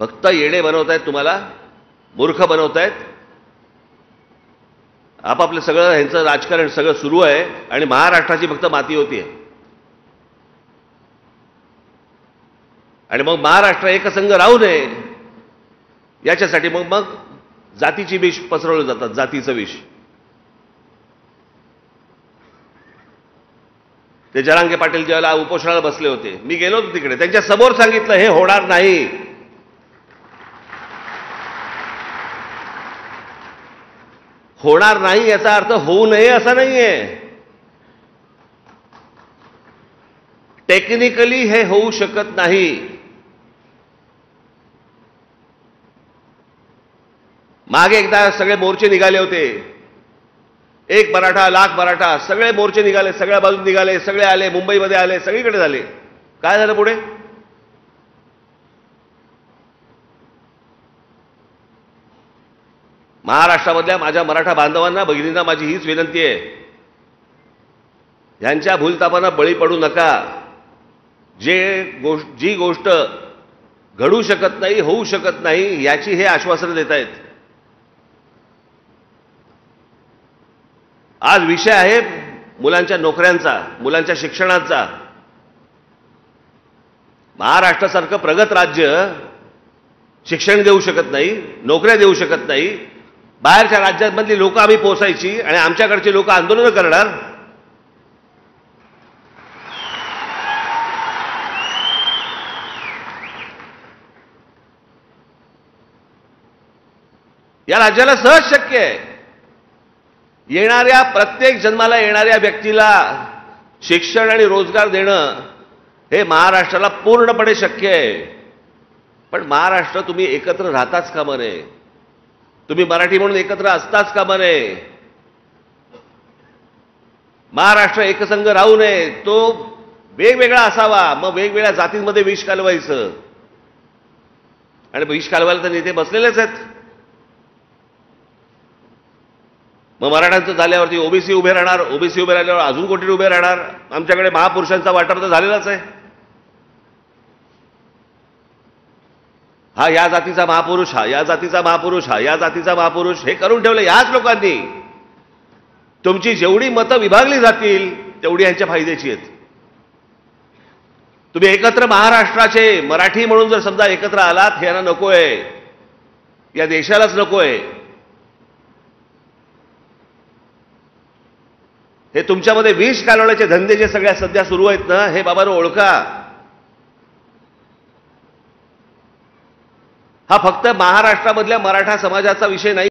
फक्त येणे बनवतायत तुम्हाला मूर्ख बनवतायत. आपापलं सगळं ह्यांचं राजकारण सगळं सुरू आहे आणि महाराष्ट्राची फक्त माती होतीये आणि मग महाराष्ट्र एकसंघ राहू नये याच्यासाठी मग मग जातीची विष पसरवलं जातात जातीचं विष. ते जरांगे पाटील ज्यावेळेला उपोषणाला बसले होते मी गेलो होतो तिकडे त्यांच्यासमोर सांगितलं हे होणार नाही. होणार नाही याचा अर्थ होऊ नये असा नाहीये. टेक्निकली हे होऊ शकत नाही. मागे एकदा सगळे मोर्चे निघाले होते. एक मराठा लाख मराठा सगळे मोर्चे निघाले सगळ्या बाजून निघाले सगळे आले मुंबईमध्ये आले सगळीकडे झाले. काय झालं पुढे? महाराष्ट्रामधल्या माझ्या मराठा बांधवांना भगिनींना माझी हीच विनंती आहे. यांच्या भूलतापांना बळी पडू नका. जे गोष्ट जी गोष्ट घडू शकत नाही होऊ शकत नाही याची हे आश्वासनं देत आहेत आज विषय आहे मुलांच्या नोकऱ्यांचा मुलांच्या शिक्षणाचा. महाराष्ट्रासारखं प्रगत राज्य शिक्षण देऊ शकत नाही नोकऱ्या देऊ शकत नाही बाहेरच्या राज्यांमधली लोक आम्ही पोचायची आणि आमच्याकडची लोक आंदोलनं करणार? या राज्याला सहज शक्य आहे. येणाऱ्या प्रत्येक जन्माला येणाऱ्या व्यक्तीला शिक्षण आणि रोजगार देणं हे महाराष्ट्राला पूर्णपणे शक्य आहे. पण महाराष्ट्र तुम्ही एकत्र राहताच का नये तुम्ही मराठी म्हणून एकत्र असताच कामा नये महाराष्ट्र एकसंघ राहू नये तो वेगवेगळा असावा. मग वेगवेगळ्या जातींमध्ये विष कालवायचं. आणि विष कालवायला तर नेते बसलेलेच आहेत. मग मराठ्यांचं झाल्यावरती ओबीसी उभे राहणार ओबीसी उभे राहिल्यावर अजून कोठे उभे राहणार? आमच्याकडे महापुरुषांचा वाटार तर झालेलाच आहे. हा या जातीचा महापुरुष हा या जातीचा महापुरुष हा या जातीचा महापुरुष हे करून ठेवलं याच लोकांनी. तुमची जेवढी मतं विभागली जातील तेवढी यांच्या फायद्याची आहेत. तुम्ही एकत्र महाराष्ट्राचे मराठी म्हणून जर समजा एकत्र आलात हे यांना नकोय. या देशालाच नकोय. हे तुमच्यामध्ये विष कालवण्याचे धंदे जे सगळ्या सध्या सुरू आहेत ना हे बाबानं ओळखा. हा फक्त महाराष्ट्रामधल्या मराठा समाजाचा विषय नाही.